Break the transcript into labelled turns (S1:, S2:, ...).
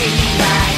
S1: me like